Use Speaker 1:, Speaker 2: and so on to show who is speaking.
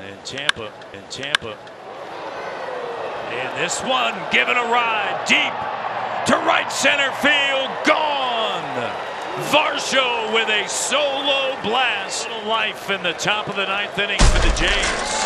Speaker 1: And Tampa, and Tampa. And this one given a ride deep to right center field. Gone. Varsho with a solo blast. Life in the top of the ninth inning for the Jays.